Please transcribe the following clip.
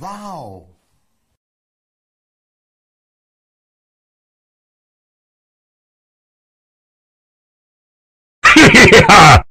Wow. yeah.